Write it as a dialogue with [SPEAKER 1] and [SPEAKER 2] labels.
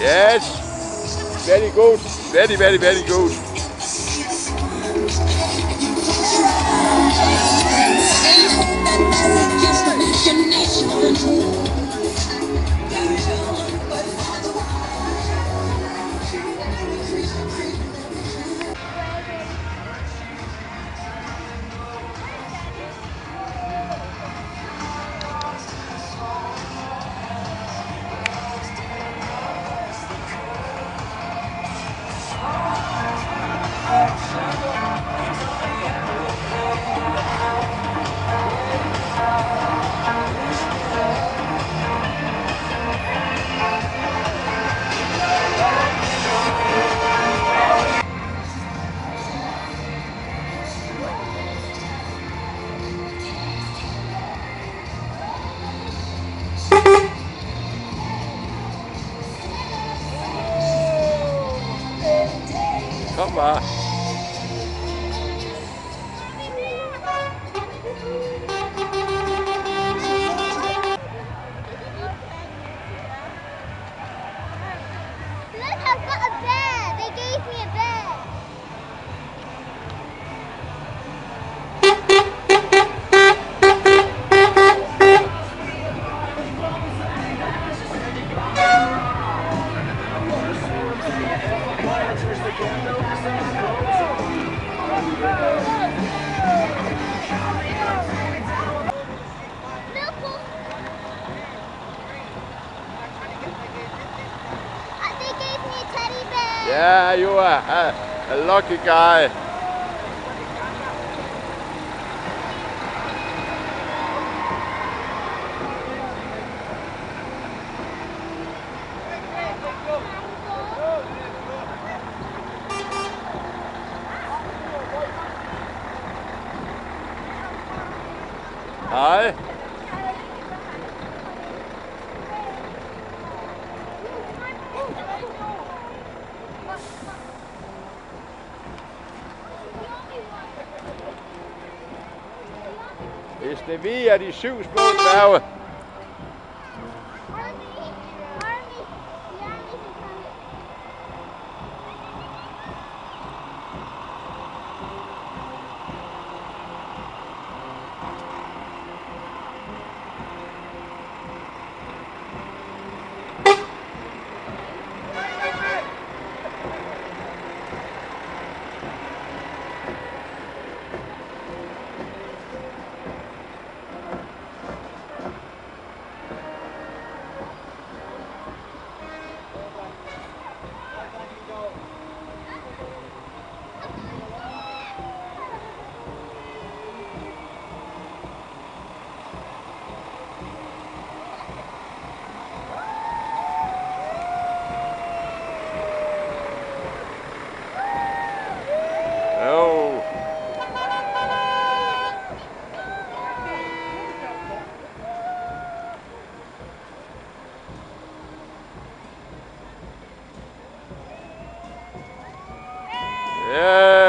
[SPEAKER 1] Yes. Very good. Very, very, very good. Kom Yeah, you are a, lucky guy. Hej.
[SPEAKER 2] Hvis det vi er de syv små dværge. Yeah.